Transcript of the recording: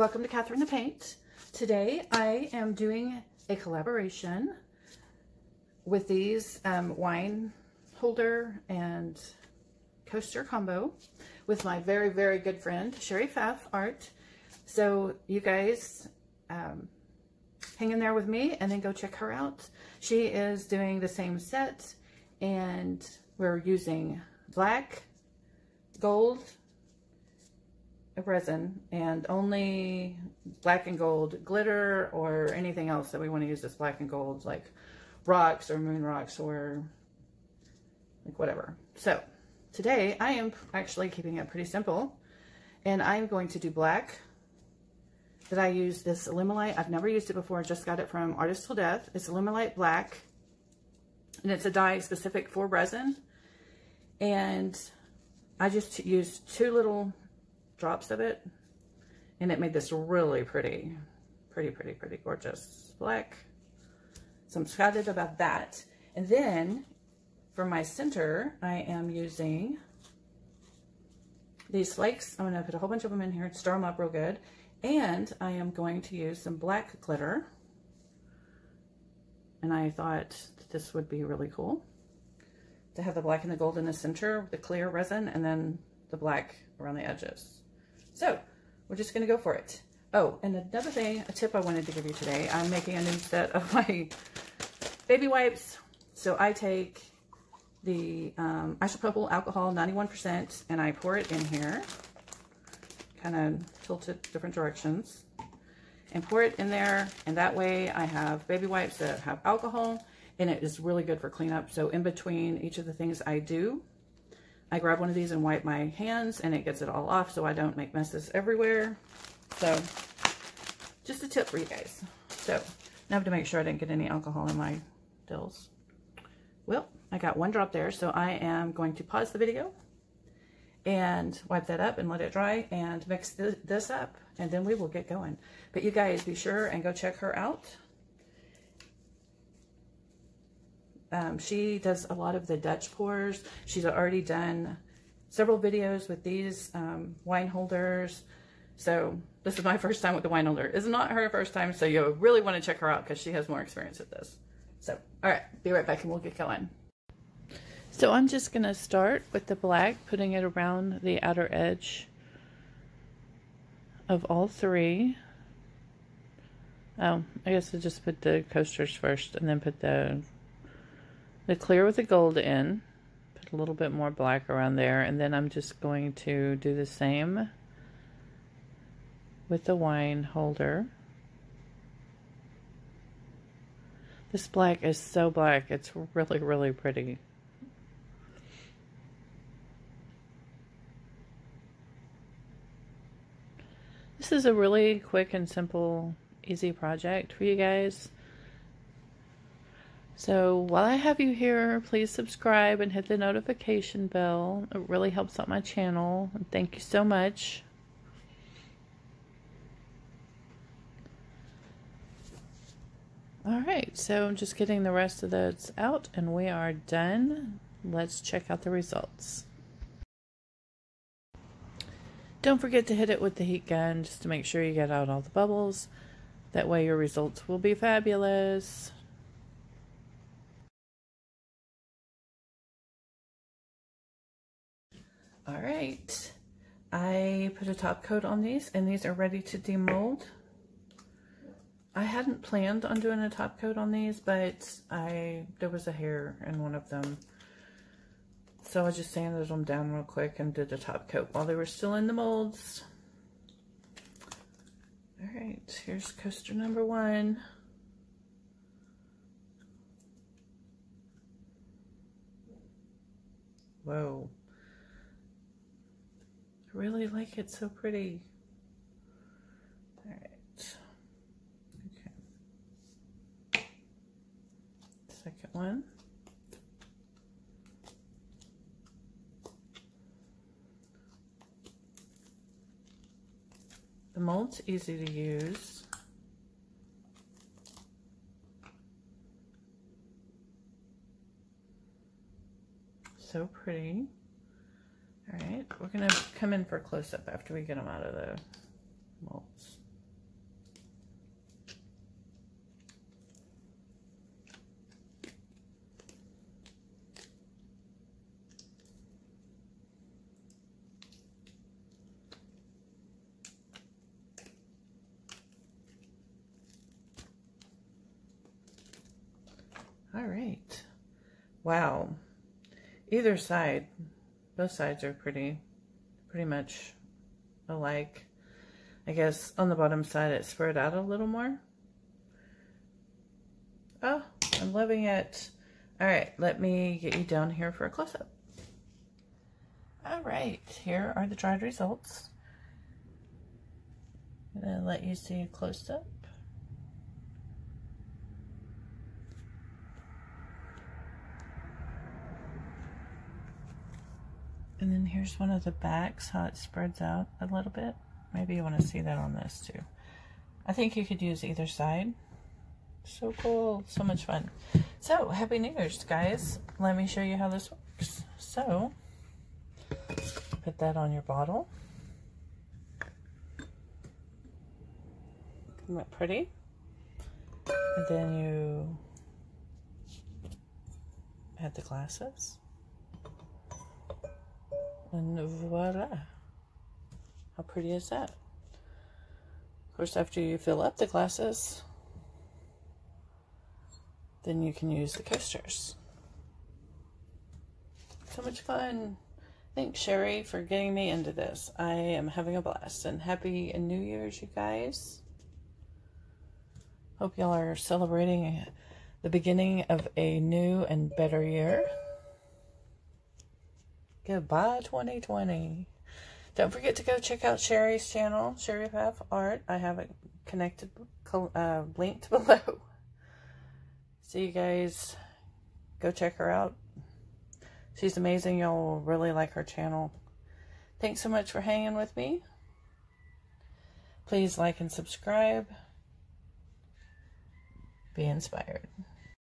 welcome to Catherine the Paint. Today I am doing a collaboration with these um, wine holder and coaster combo with my very, very good friend, Sheri Phaff Art. So you guys um, hang in there with me and then go check her out. She is doing the same set and we're using black, gold, resin and only black and gold glitter or anything else that we want to use this black and gold like rocks or moon rocks or like whatever. So today I am actually keeping it pretty simple and I'm going to do black that I use this Alumilite. I've never used it before. I just got it from Artist Till Death. It's Alumilite Black and it's a dye specific for resin and I just used two little drops of it and it made this really pretty, pretty, pretty, pretty gorgeous black. So I'm excited about that. And then for my center, I am using these flakes. I'm going to put a whole bunch of them in here and stir them up real good. And I am going to use some black glitter. And I thought this would be really cool to have the black and the gold in the center, the clear resin, and then the black around the edges. So we're just going to go for it. Oh, and another thing, a tip I wanted to give you today, I'm making a new set of my baby wipes. So I take the um, isopropyl alcohol, 91%, and I pour it in here, kind of tilt it different directions, and pour it in there, and that way I have baby wipes that have alcohol, and it is really good for cleanup. So in between each of the things I do, I grab one of these and wipe my hands and it gets it all off so I don't make messes everywhere. So just a tip for you guys. So now I have to make sure I didn't get any alcohol in my dills. Well, I got one drop there, so I am going to pause the video and wipe that up and let it dry and mix th this up and then we will get going. But you guys be sure and go check her out. Um, she does a lot of the Dutch pours. She's already done several videos with these um, wine holders. So this is my first time with the wine holder. It's not her first time, so you really want to check her out because she has more experience with this. So, all right, be right back and we'll get going. So I'm just going to start with the black, putting it around the outer edge of all three. Oh, I guess I'll just put the coasters first and then put the the clear with the gold in. Put a little bit more black around there. And then I'm just going to do the same with the wine holder. This black is so black. It's really, really pretty. This is a really quick and simple, easy project for you guys. So while I have you here, please subscribe and hit the notification bell. It really helps out my channel. And thank you so much. Alright, so I'm just getting the rest of those out and we are done. Let's check out the results. Don't forget to hit it with the heat gun just to make sure you get out all the bubbles. That way your results will be fabulous. All right, I put a top coat on these and these are ready to demold. I hadn't planned on doing a top coat on these, but I there was a hair in one of them. So I just sanded them down real quick and did a top coat while they were still in the molds. All right, here's coaster number one. Whoa. Really like it, so pretty. All right. Okay. Second one. The mold's easy to use. So pretty. All right, we're gonna come in for a close-up after we get them out of the molds. All right. Wow. Either side both sides are pretty, pretty much alike. I guess on the bottom side it spread out a little more. Oh, I'm loving it. All right, let me get you down here for a close-up. All right, here are the dried results. I'm gonna let you see a close-up. And then here's one of the backs, how it spreads out a little bit. Maybe you want to see that on this too. I think you could use either side. So cool, so much fun. So, Happy New Year's, guys. Let me show you how this works. So, put that on your bottle. Isn't that pretty? And then you add the glasses. And voila. How pretty is that? Of course, after you fill up the glasses, then you can use the coasters. So much fun. Thanks, Sheri, for getting me into this. I am having a blast. And happy New Year's, you guys. Hope y'all are celebrating the beginning of a new and better year. Goodbye, 2020. Don't forget to go check out Sheri's channel, Sheri Phaff Art. I have it connected, uh, linked below. So you guys go check her out. She's amazing. Y'all will really like her channel. Thanks so much for hanging with me. Please like and subscribe. Be inspired.